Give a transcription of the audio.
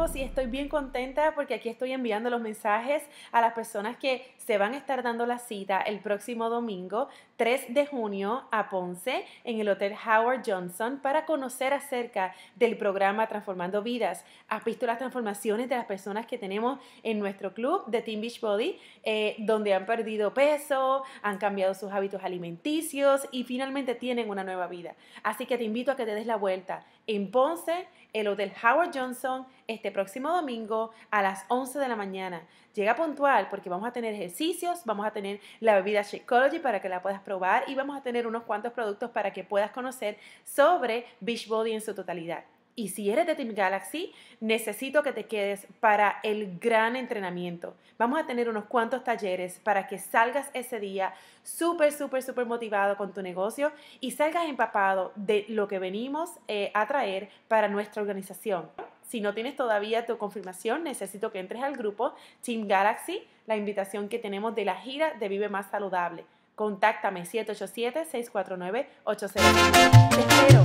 Campos y estoy bien contenta porque aquí estoy enviando los mensajes a las personas que se van a estar dando la cita el próximo domingo 3 de junio a Ponce en el Hotel Howard Johnson para conocer acerca del programa Transformando Vidas. Has visto las transformaciones de las personas que tenemos en nuestro club de Team Beachbody, eh, donde han perdido peso, han cambiado sus hábitos alimenticios y finalmente tienen una nueva vida. Así que te invito a que te des la vuelta en Ponce, el Hotel Howard Johnson, este próximo domingo a las 11 de la mañana. Llega puntual porque vamos a tener ejercicios, vamos a tener la bebida Shakeology para que la puedas probar y vamos a tener unos cuantos productos para que puedas conocer sobre Beachbody en su totalidad. Y si eres de Team Galaxy, necesito que te quedes para el gran entrenamiento. Vamos a tener unos cuantos talleres para que salgas ese día súper, súper, súper motivado con tu negocio y salgas empapado de lo que venimos eh, a traer para nuestra organización. Si no tienes todavía tu confirmación, necesito que entres al grupo Team Galaxy, la invitación que tenemos de la gira de Vive Más Saludable. Contáctame 787-649-80. Te espero.